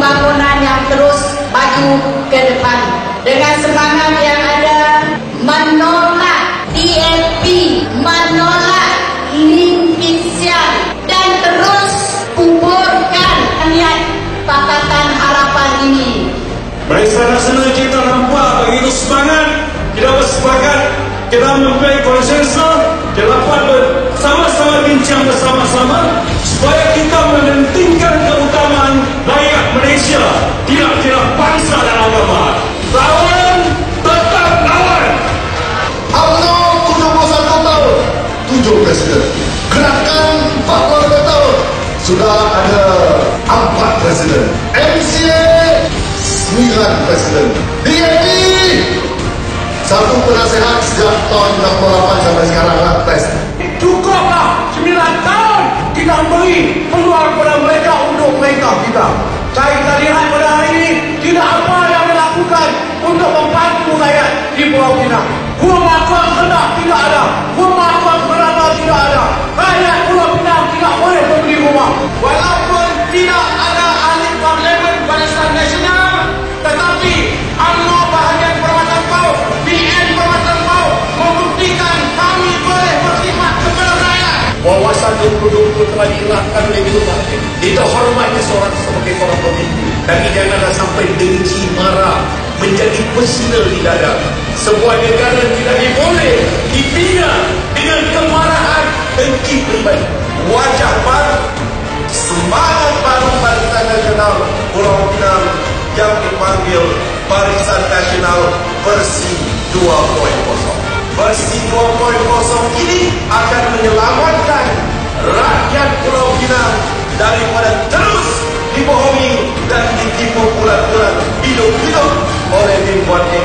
pembangunan yang terus maju ke depan. Dengan semangat yang ada menolak TNP menolak limpisian dan terus kuburkan niat patatan harapan ini. Malaysia Nasional kita nampak begitu semangat. Kita bersepakat kita mempunyai konsensus kita dapat bersama-sama bincang bersama-sama. Gerakan 45 tahun, sudah ada 4 presiden. MCA 9 presiden. DAP satu penasehat sejak tahun 68 sampai sekarang lah tes. Cukuplah 9 tahun kita beri peluang kepada mereka untuk mereka kita. Saya kita lihat pada hari ini tidak apa yang dilakukan untuk membantu rakyat di Pulau. Hukum makam hendak tidak ada. Hukum makam kenapa tidak ada. 2020 telah diilahkan oleh Hakim. Kita hormati seorang sebagai seorang pemimpin. Tapi janganlah sampai dengki marah menjadi personal di dada. Sebuah negara tidak boleh dibina dengan kemarahan dengki pribadi. Wajah baru, semangat baru Barisan Nasional Pulau Pinang yang dipanggil Barisan Nasional versi 2.0. Versi 2.0 ini akan menyelamatkan daripada terus dibohongi dan ditipu pula dengan hidup-hidup oleh bimbuan ini.